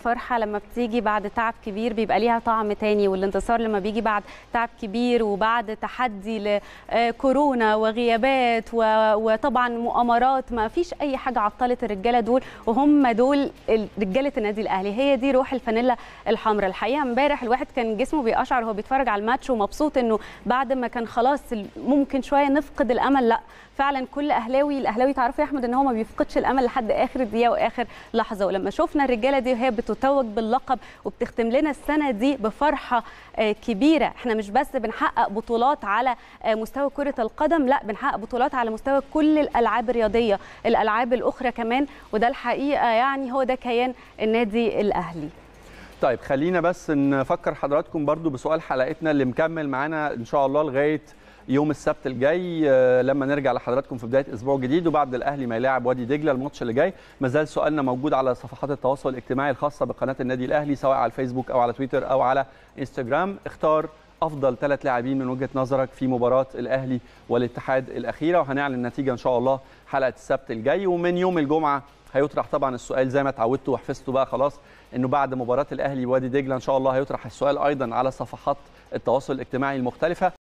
الفرحة لما بتيجي بعد تعب كبير بيبقى ليها طعم تاني والانتصار لما بيجي بعد تعب كبير وبعد تحدي لكورونا وغيابات وطبعا مؤامرات ما فيش أي حاجة عطلت الرجالة دول وهم دول رجالة النادي الأهلي. هي دي روح الفانيلا الحمراء. الحقيقة امبارح الواحد كان جسمه بيقشعر وهو بيتفرج على الماتش ومبسوط إنه بعد ما كان خلاص ممكن شوية نفقد الأمل لأ فعلا كل أهلاوي الأهلاوي تعرفوا يا أحمد إن هو ما بيفقدش الأمل لحد آخر دقيقة وآخر لحظة. ولما شفنا الرجالة دي وهي بتتوج باللقب وبتختم لنا السنة دي بفرحة كبيرة. إحنا مش بس بنحقق بطولات على مستوى كرة القدم لا بنحقق بطولات على مستوى كل الألعاب الرياضية الألعاب الأخرى كمان. وده الحقيقة يعني هو ده كيان النادي الأهلي. طيب خلينا بس نفكر حضراتكم برضو بسؤال حلقتنا اللي مكمل معانا إن شاء الله لغاية يوم السبت الجاي. لما نرجع لحضراتكم في بداية أسبوع جديد وبعد الأهلي ما يلاعب وادي دجلة الماتش اللي جاي ما زال سؤالنا موجود على صفحات التواصل الاجتماعي الخاصة بقناة النادي الأهلي سواء على الفيسبوك أو على تويتر أو على إنستجرام. اختار أفضل ثلاث لاعبين من وجهة نظرك في مباراة الأهلي والاتحاد الأخيرة وهنعلن النتيجة إن شاء الله حلقة السبت الجاي. ومن يوم الجمعة هيطرح طبعا السؤال زي ما اتعودتوا وحفظتوا بقى خلاص إنه بعد مباراة الأهلي وادي دجلة إن شاء الله هيطرح السؤال أيضا على صفحات التواصل الاجتماعي المختلفة.